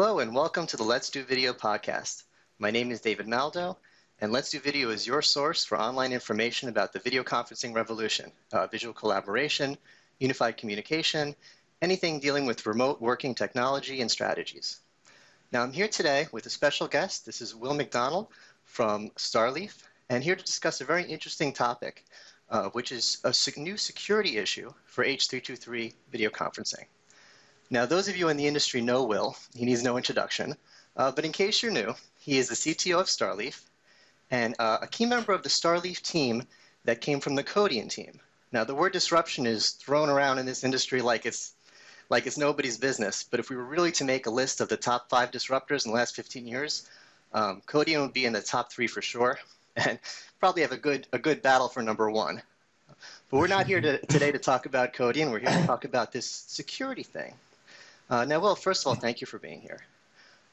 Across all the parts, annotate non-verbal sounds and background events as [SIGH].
Hello and welcome to the Let's Do Video podcast. My name is David Maldow, and Let's Do Video is your source for online information about the video conferencing revolution, uh, visual collaboration, unified communication, anything dealing with remote working technology and strategies. Now, I'm here today with a special guest. This is Will MacDonald from Starleaf, and here to discuss a very interesting topic, uh, which is a new security issue for H323 video conferencing. Now, those of you in the industry know Will. He needs no introduction. Uh, but in case you're new, he is the CTO of Starleaf and uh, a key member of the Starleaf team that came from the Codian team. Now, the word disruption is thrown around in this industry like it's like it's nobody's business. But if we were really to make a list of the top five disruptors in the last 15 years, um, Codian would be in the top three for sure, [LAUGHS] and probably have a good a good battle for number one. But we're not here to, today to talk about Codian. We're here to talk about this security thing. Uh, now, Will, first of all, thank you for being here.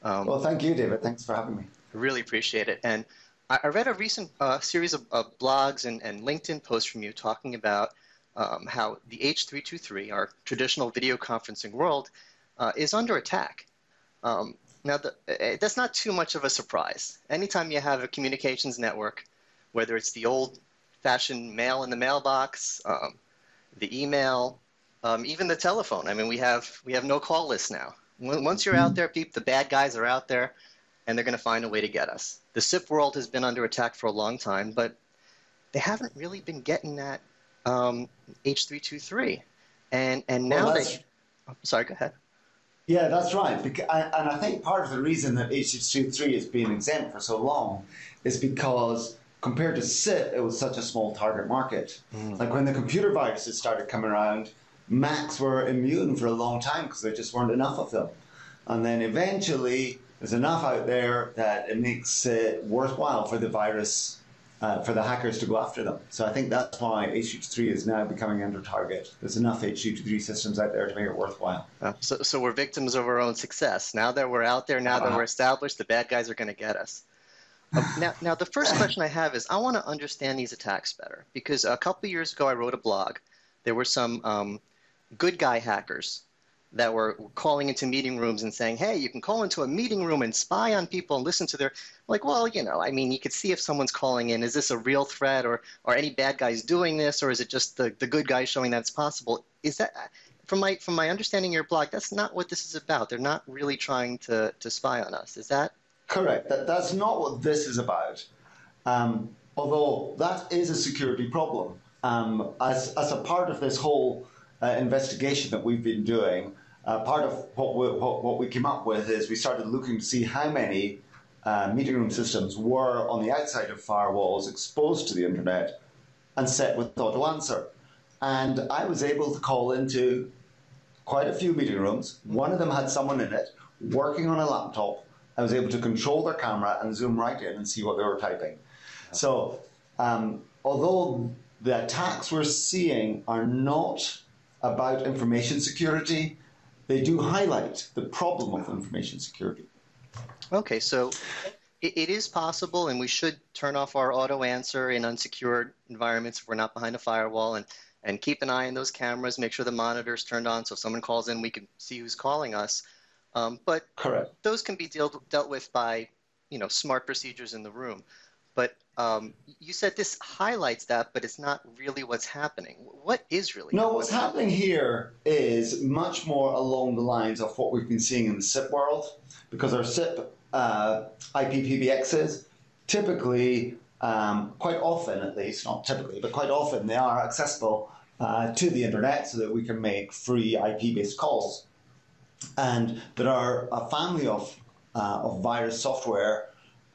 Um, well, thank you, David. Thanks for having me. I really appreciate it. And I, I read a recent uh, series of, of blogs and, and, LinkedIn posts from you talking about um, how the H323, our traditional video conferencing world, uh, is under attack. Um, now, the, uh, that's not too much of a surprise. Anytime you have a communications network, whether it's the old fashioned mail in the mailbox, um, the email, um, even the telephone. I mean, we have we have no call lists now. Once you're out there, people, the bad guys are out there, and they're going to find a way to get us. The SIP world has been under attack for a long time, but they haven't really been getting that um, H323, and and now well, they. Oh, sorry, go ahead. Yeah, that's right. And I think part of the reason that H323 has been exempt for so long is because compared to SIP, it was such a small target market. Mm. Like when the computer viruses started coming around, Macs were immune for a long time because there just weren't enough of them. And then eventually, there's enough out there that it makes it worthwhile for the virus, uh, for the hackers to go after them. So I think that's why H323 is now becoming under target. There's enough H323 systems out there to make it worthwhile. Uh, so, so we're victims of our own success. Now that we're out there, now that uh-huh. we're established, the bad guys are going to get us. Uh, now, now, the first [COUGHS] question I have is I want to understand these attacks better because a couple years ago I wrote a blog. There were some um, good guy hackers that were calling into meeting rooms and saying, hey, you can call into a meeting room and spy on people and listen to their, like, well, you know, I mean, you could see if someone's calling in, is this a real threat or are any bad guys doing this or is it just the, the good guys showing that it's possible? Is that, from my, from my understanding of your blog, that's not what this is about. They're not really trying to, to spy on us. Is that? Correct. That, that's not what this is about. Um, although that is a security problem. Um, as, as a part of this whole uh, investigation that we've been doing, uh, part of what we, what, what we came up with is we started looking to see how many uh, meeting room systems were on the outside of firewalls exposed to the internet and set with auto answer. And I was able to call into quite a few meeting rooms. One of them had someone in it working on a laptop. I was able to control their camera and zoom right in and see what they were typing. So, um, although the attacks we're seeing are not about information security, they do highlight the problem of information security. Okay, so it, it is possible, and we should turn off our auto answer in unsecured environments if we're not behind a firewall, and and keep an eye on those cameras. Make sure the monitor's turned on, so if someone calls in, we can see who's calling us. Um, but correct, those can be dealt dealt with by you know smart procedures in the room. But um, you said this highlights that, but it's not really what's happening. What is really? No, what's happening here is much more along the lines of what we've been seeing in the SIP world, because our SIP uh, IP PBXs typically, um, quite often at least, not typically, but quite often they are accessible uh, to the internet so that we can make free IP-based calls. And there are a family of, uh, of virus software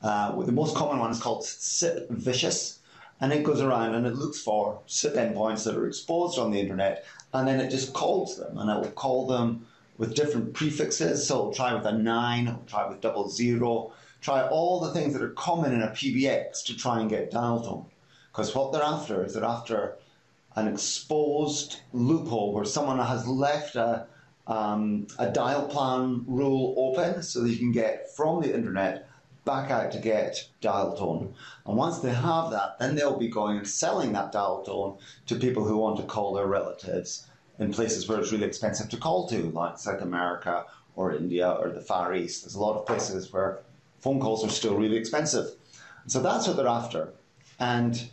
uh, the most common one is called SIP Vicious, and it goes around and it looks for SIP endpoints that are exposed on the internet, and then it just calls them, and it will call them with different prefixes. So it'll try with a nine, it'll try with double zero, try all the things that are common in a PBX to try and get dial tone. Because what they're after is they're after an exposed loophole where someone has left a, um, a dial plan rule open so that you can get from the internet back out to get dial tone. And once they have that, then they'll be going and selling that dial tone to people who want to call their relatives in places where it's really expensive to call to, like South America or India or the Far East. There's a lot of places where phone calls are still really expensive. So that's what they're after. And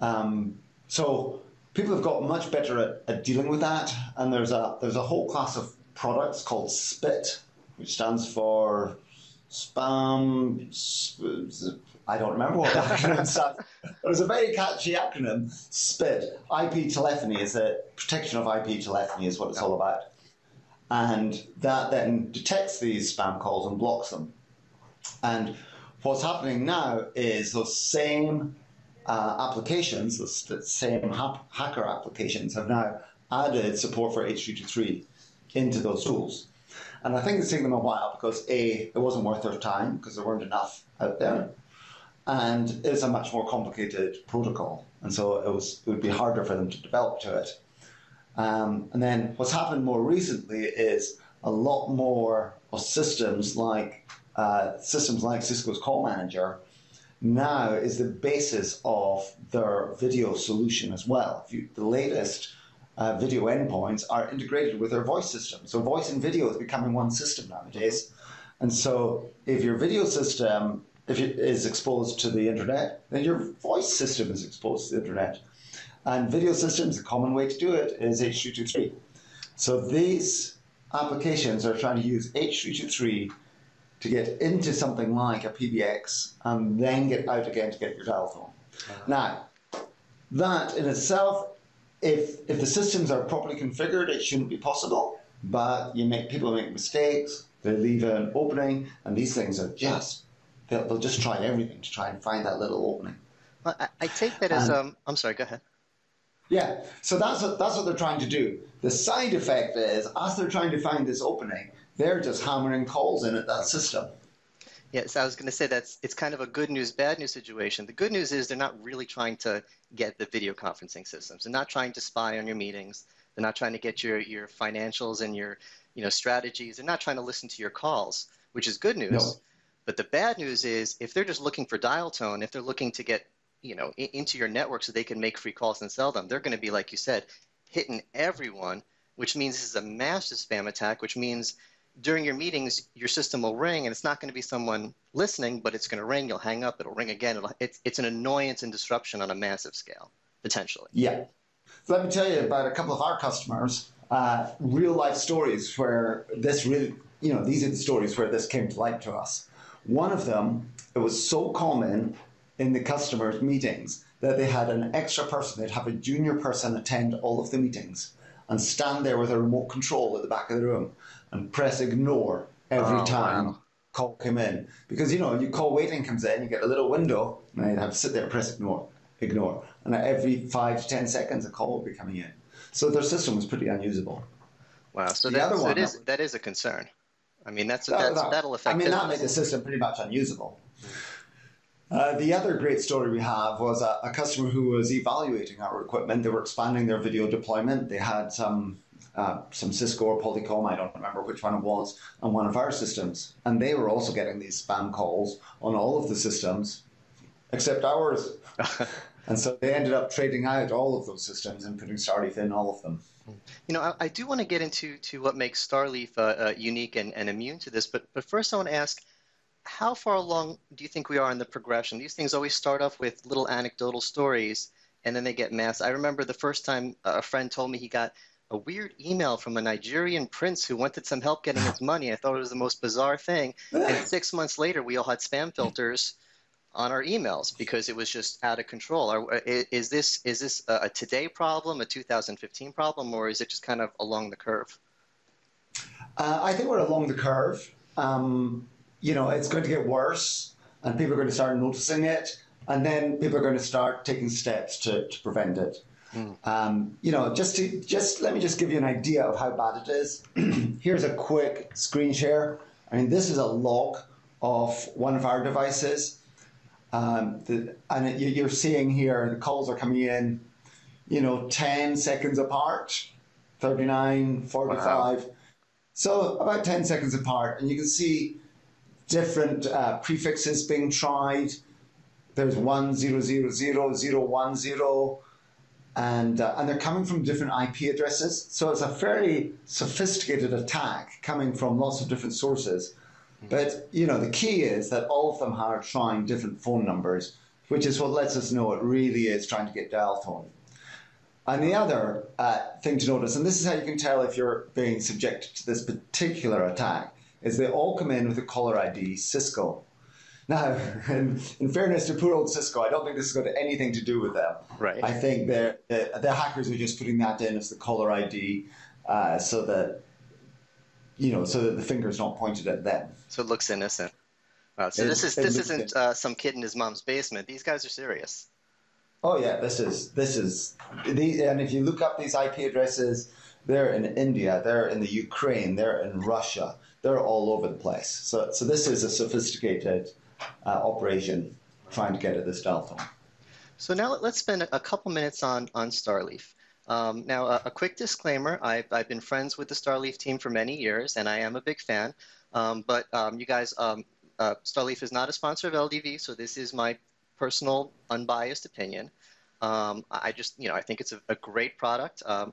um, so people have got much better at, at, dealing with that. And there's a, there's a whole class of products called SPIT, which stands for spam. I don't remember what the [LAUGHS] acronym stands. It was a very catchy acronym. SPIT. IP telephony is a protection of IP telephony is what it's all about. And that then detects these spam calls and blocks them. And what's happening now is those same uh, applications, those same ha- hacker applications, have now added support for H323 into those tools. And I think it's taken them a while because A, it wasn't worth their time because there weren't enough out there. And it's a much more complicated protocol. And so it, was, it would be harder for them to develop to it. Um, and then what's happened more recently is a lot more of systems like uh, systems like Cisco's Call Manager now is the basis of their video solution as well. You, the latest uh, video endpoints are integrated with their voice system. So voice and video is becoming one system nowadays. And so if your video system if it is exposed to the internet, then your voice system is exposed to the internet. And video systems, a common way to do it is H.323. So these applications are trying to use H.323 to get into something like a PBX and then get out again to get your tone. Uh-huh. Now, that in itself if if the systems are properly configured, it shouldn't be possible. But you make people make mistakes. They leave an opening, and these things are just they'll, they'll just try everything to try and find that little opening. Well, I, I take that as um. I'm sorry. Go ahead. Yeah, so that's what, that's what they're trying to do. The side effect is, as they're trying to find this opening, they're just hammering calls in at that system. Yes, I was going to say that's it's kind of a good news, bad news situation. The good news is they're not really trying to get the video conferencing systems. They're not trying to spy on your meetings. They're not trying to get your, your financials and your you know strategies. They're not trying to listen to your calls, which is good news. No. But the bad news is if they're just looking for dial tone, if they're looking to get you know in, into your network so they can make free calls and sell them, they're going to be like you said, hitting everyone, which means this is a massive spam attack, which means during your meetings, your system will ring, and it's not going to be someone listening, but it's going to ring. You'll hang up. It'll ring again. It'll, it's, it's an annoyance and disruption on a massive scale, potentially. Yeah. So let me tell you about a couple of our customers, uh, real life stories where this really, you know, these are the stories where this came to light to us. One of them, it was so common in the customers' meetings that they had an extra person. They'd have a junior person attend all of the meetings and stand there with a remote control at the back of the room and press ignore every oh, time wow. call came in. Because you know, you call waiting comes in, you get a little window, and you have to sit there and press ignore, ignore. And every five to ten seconds a call will be coming in. So their system was pretty unusable. Wow, so the other one, that is that is a concern. I mean, that's, that, that's that'll affect. I mean, that made the system pretty much unusable. Uh, the other great story we have was a, a, customer who was evaluating our equipment. They were expanding their video deployment. They had some uh, some Cisco or Polycom, I don't remember which one it was, on one of our systems. And they were also getting these spam calls on all of the systems except ours. [LAUGHS] and so they ended up trading out all of those systems and putting Starleaf in all of them. You know, I, I do want to get into to what makes Starleaf uh, uh, unique and, and immune to this, but, but first I want to ask, how far along do you think we are in the progression? These things always start off with little anecdotal stories, and then they get mass. I remember the first time a friend told me he got a weird email from a Nigerian prince who wanted some help getting his money. I thought it was the most bizarre thing. And [SIGHS] six months later, we all had spam filters on our emails because it was just out of control. Are, is this is this a today problem, a 2015 problem, or is it just kind of along the curve? Uh, I think we're along the curve. Um, you know, it's going to get worse, and people are going to start noticing it, and then people are going to start taking steps to, to prevent it. Mm. Um, you know, just to just let me just give you an idea of how bad it is. [CLEARS THROAT] Here's a quick screen share. I mean, this is a log of one of our devices, um, the, and it, you're seeing here the calls are coming in, you know, 10 seconds apart, 39, 45. Wow. So about 10 seconds apart, and you can see different uh, prefixes being tried. There's one zero zero zero zero one zero and uh, and they're coming from different IP addresses. So it's a fairly sophisticated attack coming from lots of different sources. But you know, the key is that all of them are trying different phone numbers, which is what lets us know it really is trying to get dial tone. And the other uh, thing to notice, and this is how you can tell if you're being subjected to this particular attack, is they all come in with a caller ID Cisco. Now, [LAUGHS] in, in, fairness to poor old Cisco, I don't think this has got anything to do with them. Right. I think the the hackers are just putting that in as the caller ID uh, so that you know, so that the finger's not pointed at them. So it looks innocent. Wow. So it, this is this isn't uh, some kid in his mom's basement. These guys are serious. Oh yeah, this is this is these, and if you look up these IP addresses, they're in India, they're in the Ukraine, they're in Russia, they're all over the place. So so this is a sophisticated uh, operation trying to get at this delta. So now let's spend a couple minutes on on Starleaf. Um, now, a, quick disclaimer: I've, I've been friends with the Starleaf team for many years, and I am a big fan. Um, but um, you guys, um, uh, Starleaf is not a sponsor of LDV, so this is my personal, unbiased opinion. Um, I just, you know, I think it's a, a great product. Um,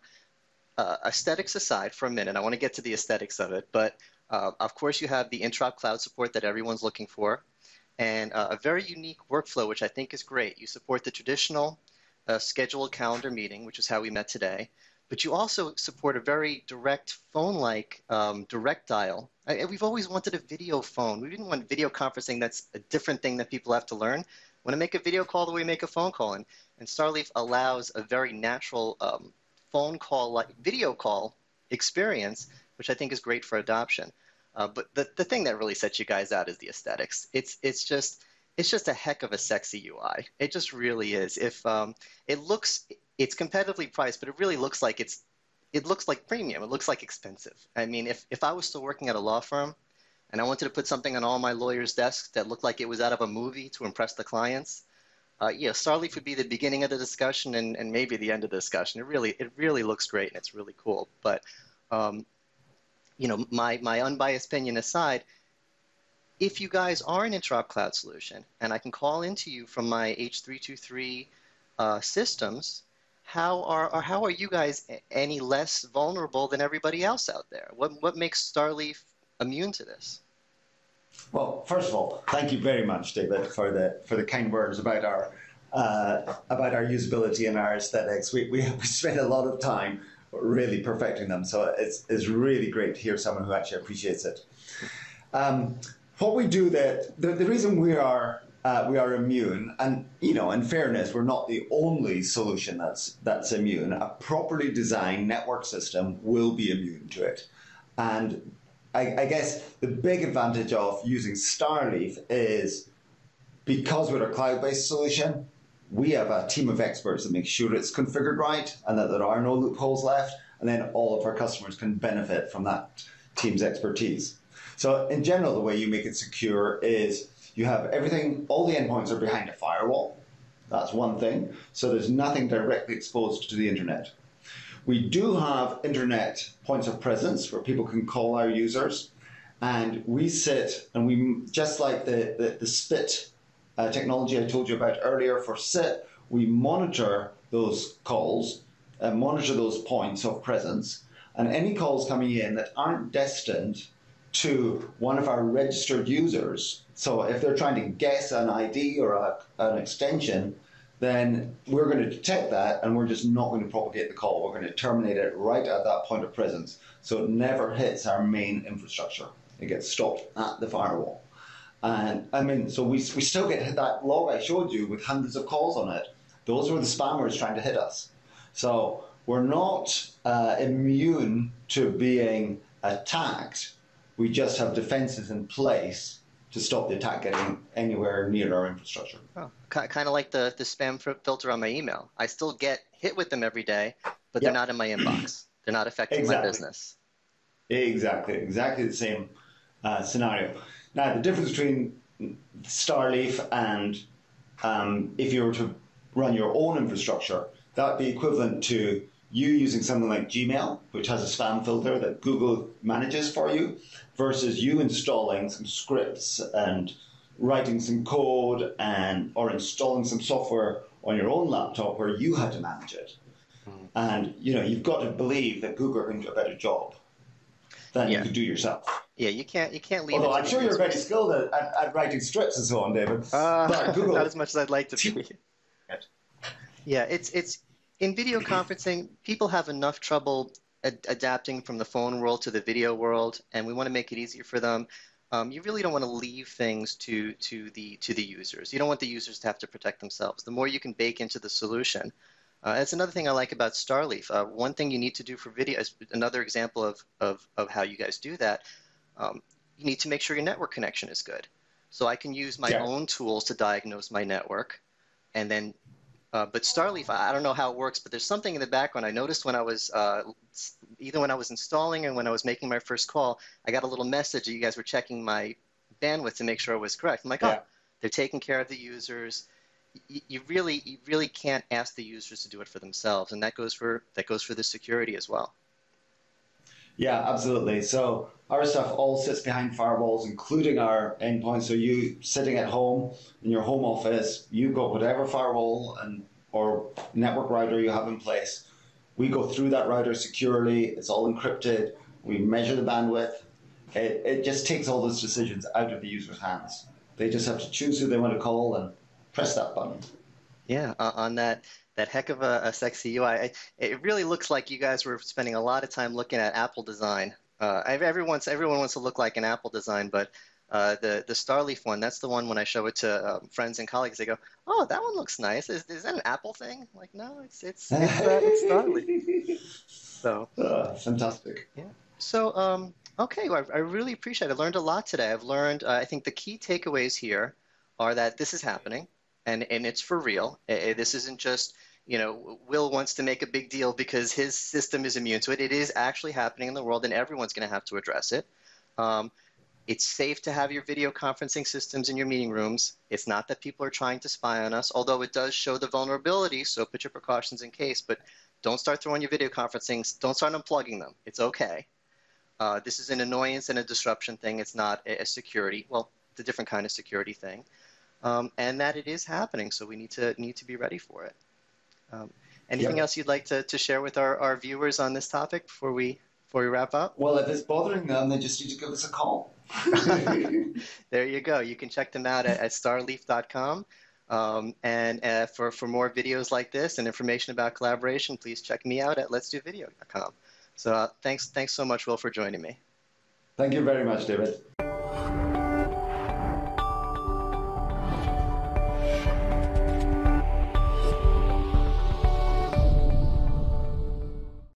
uh, aesthetics aside for a minute, I want to get to the aesthetics of it, but uh, of course you have the interop cloud support that everyone's looking for, and uh, a very unique workflow, which I think is great. You support the traditional uh, scheduled calendar meeting, which is how we met today, but you also support a very direct phone-like um, direct dial. I, we've always wanted a video phone. We didn't want video conferencing. That's a different thing that people have to learn want to make a video call the way we make a phone call. And, and Starleaf allows a very natural um, phone call, like video call experience, which I think is great for adoption. Uh, but the, the thing that really sets you guys out is the aesthetics. It's, it's just it's just a heck of a sexy UI. It just really is. If um, it looks, it's competitively priced, but it really looks like it's, it looks like premium. It looks like expensive. I mean, if, if I was still working at a law firm, and I wanted to put something on all my lawyers' desks that looked like it was out of a movie to impress the clients. Uh, yeah, Starleaf would be the beginning of the discussion and, and maybe the end of the discussion. It really, it really looks great and it's really cool. But, um, you know, my, my unbiased opinion aside, if you guys are an interop cloud solution and I can call into you from my H323 uh, systems, how are, how are you guys any less vulnerable than everybody else out there? What, what makes Starleaf immune to this? Well, first of all, thank you very much, David, for the for the kind words about our uh, about our usability and our aesthetics. We, we we [LAUGHS] spent a lot of time really perfecting them, so it's it's really great to hear someone who actually appreciates it. Um, what we do that the, the reason we are uh, we are immune, and you know, in fairness, we're not the only solution that's that's immune. A properly designed network system will be immune to it, and I, I guess the big advantage of using Starleaf is because we're a cloud-based solution, we have a team of experts that make sure it's configured right and that there are no loopholes left, and then all of our customers can benefit from that team's expertise. So in general, the way you make it secure is you have everything, all the endpoints are behind a firewall. That's one thing. So there's nothing directly exposed to the internet. We do have internet points of presence where people can call our users, and we sit and we just like the the, the SPIT uh, technology I told you about earlier for SIP, we monitor those calls, uh, monitor those points of presence, and any calls coming in that aren't destined to one of our registered users. So if they're trying to guess an ID or a, an extension, then we're going to detect that and we're just not going to propagate the call. We're going to terminate it right at that point of presence. So it never hits our main infrastructure. It gets stopped at the firewall. And I mean, so we, we still get hit that log I showed you with hundreds of calls on it. Those were the spammers trying to hit us. So we're not uh, immune to being attacked. We just have defenses in place to stop the attack getting anywhere near our infrastructure. Oh, kind of like the, the spam filter on my email. I still get hit with them every day, but they're not in my inbox. [CLEARS THROAT] They're not affecting exactly. my business. Exactly, exactly the same uh, scenario. Now, the difference between Starleaf and um, if you were to run your own infrastructure, that would be equivalent to you using something like Gmail, which has a spam filter that Google manages for you, versus you installing some scripts and writing some code and or installing some software on your own laptop where you had to manage it. Mm-hmm. And you know, you've got to believe that Google can do a better job than yeah. you could do yourself. Yeah, you can't you can't leave. Although I'm sure you're very skilled at, at, at, writing scripts and so on, David. Uh, [LAUGHS] Google, not as much as I'd like to be. Yeah, it's it's in video [CLEARS THROAT] conferencing. People have enough trouble ad- adapting from the phone world to the video world, and we want to make it easier for them. Um, you really don't want to leave things to to the to the users. You don't want the users to have to protect themselves. The more you can bake into the solution, uh, that's another thing I like about Starleaf. Uh, one thing you need to do for video is another example of, of, of how you guys do that. Um, you need to make sure your network connection is good. So I can use my yeah. own tools to diagnose my network, and then uh, but Starleaf, I don't know how it works, but there's something in the background. I noticed when I was uh, either when I was installing or when I was making my first call, I got a little message that you guys were checking my bandwidth to make sure it was correct. I'm like, yeah. oh, they're taking care of the users. You, you really, you really can't ask the users to do it for themselves, and that goes for that goes for the security as well. Yeah, absolutely. So our stuff all sits behind firewalls, including our endpoints. So you sitting at home in your home office, you've got whatever firewall and or network router you have in place. We go through that router securely. It's all encrypted. We measure the bandwidth. It, it just takes all those decisions out of the user's hands. They just have to choose who they want to call and press that button. Yeah, uh, on that that heck of a, a sexy UI. It really looks like you guys were spending a lot of time looking at Apple design. Uh, everyone's, everyone wants to look like an Apple design, but uh, the the Starleaf one, that's the one when I show it to um, friends and colleagues, they go, "Oh, that one looks nice. Is, is that an Apple thing?" I'm like, no, it's it's it's, uh, it's Starleaf. [LAUGHS] So uh, fantastic. Yeah. So um, okay, well, I, I, really appreciate. it. I learned a lot today. I've learned. Uh, I think the key takeaways here are that this is happening and and it's for real. This isn't just you know Will wants to make a big deal because his system is immune to it. It is actually happening in the world, and everyone's going to have to address it. Um, it's safe to have your video conferencing systems in your meeting rooms. It's not that people are trying to spy on us, although it does show the vulnerability. So put your precautions in case, but don't start throwing your video conferencing. Don't start unplugging them. It's okay. Uh, this is an annoyance and a disruption thing. It's not a, a security. Well, it's a different kind of security thing um, and that it is happening. So we need to need to be ready for it. Um, anything else you'd like to, to share with our, our viewers on this topic before we before we wrap up? Well, if it's bothering them, they just need to give us a call. [LAUGHS] there you go. You can check them out at, at starleaf.com. Um, and uh, for, for more videos like this and information about collaboration, please check me out at letsdovideo.com. So uh, thanks, thanks so much, Will, for joining me. Thank you very much, David.